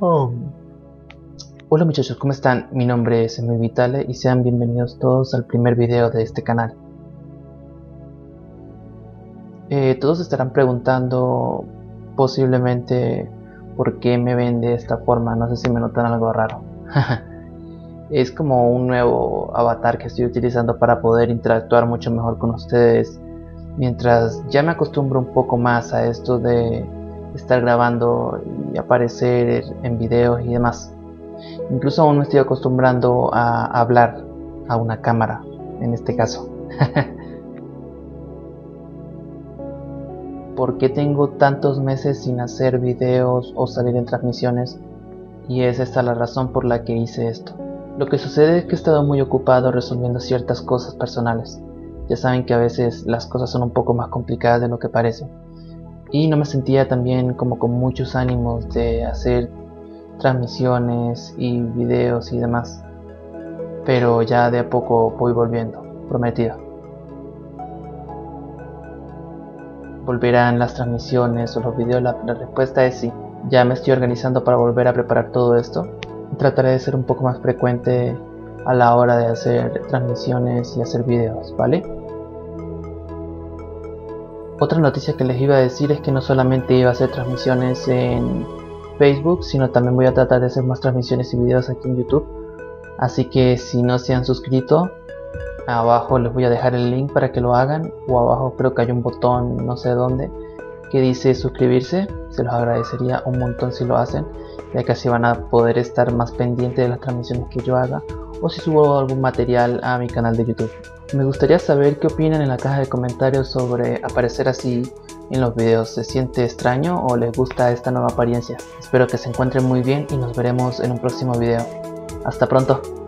Oh. Hola muchachos, ¿cómo están? Mi nombre es Emil Vitale y sean bienvenidos todos al primer video de este canal. Eh, todos estarán preguntando posiblemente por qué me ven de esta forma, no sé si me notan algo raro. es como un nuevo avatar que estoy utilizando para poder interactuar mucho mejor con ustedes mientras ya me acostumbro un poco más a esto de estar grabando y aparecer en videos y demás. Incluso aún me estoy acostumbrando a hablar a una cámara, en este caso. ¿Por qué tengo tantos meses sin hacer videos o salir en transmisiones? Y es esta la razón por la que hice esto. Lo que sucede es que he estado muy ocupado resolviendo ciertas cosas personales. Ya saben que a veces las cosas son un poco más complicadas de lo que parecen y no me sentía también como con muchos ánimos de hacer transmisiones y videos y demás. Pero ya de a poco voy volviendo, prometido. ¿Volverán las transmisiones o los videos? La, la, respuesta es sí. Ya me estoy organizando para volver a preparar todo esto. Trataré de ser un poco más frecuente a la hora de hacer transmisiones y hacer videos, ¿vale? Otra noticia que les iba a decir es que no solamente iba a hacer transmisiones en Facebook, sino también voy a tratar de hacer más transmisiones y videos aquí en YouTube. Así que si no se han suscrito, abajo les voy a dejar el link para que lo hagan. O abajo creo que hay un botón, no sé dónde, que dice suscribirse. Se los agradecería un montón si lo hacen, ya que así van a poder estar más pendientes de las transmisiones que yo haga o si subo algún material a mi canal de YouTube. Me gustaría saber qué opinan en la caja de comentarios sobre aparecer así en los videos. ¿Se siente extraño o les gusta esta nueva apariencia? Espero que se encuentren muy bien y nos veremos en un próximo video. Hasta pronto.